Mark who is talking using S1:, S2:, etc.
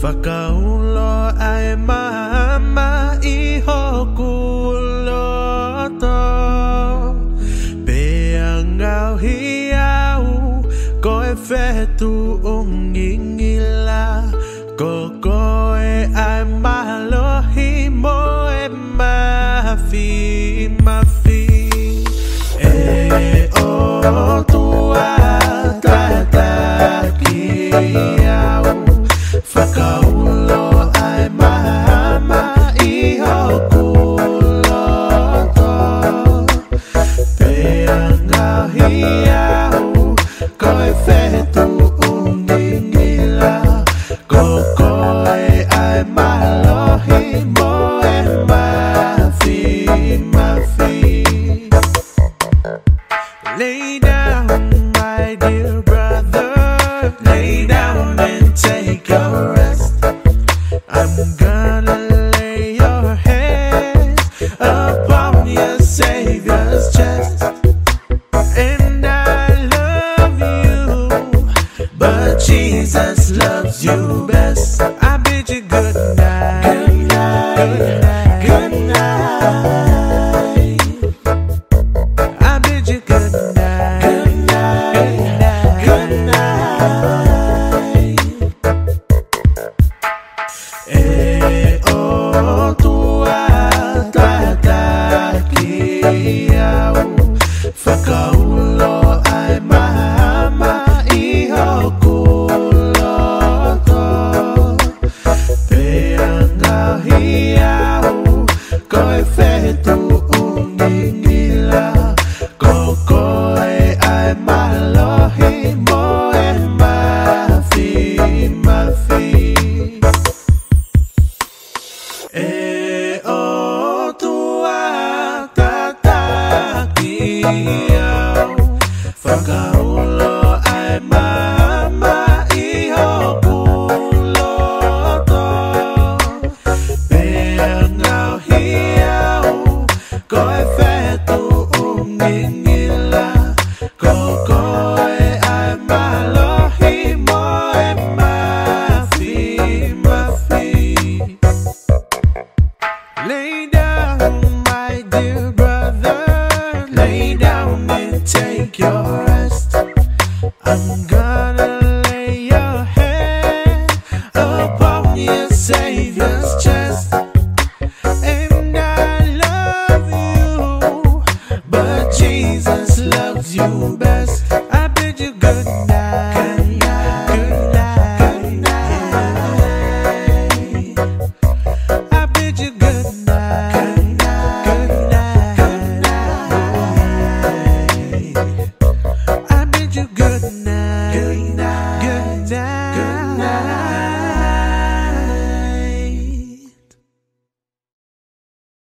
S1: Whakaula ai mama i hoku loto Pe angau hi au Koe whetu o ngingila Kokoa Lay down, my dear brother. Lay down and take a rest. I'm gonna lay your hands upon your Savior's chest. And I love you, but Jesus loves you best. Au koe Lay down, my dear brother. Lay down and take your rest. I'm gonna lay your hand upon your Savior's chest. You best.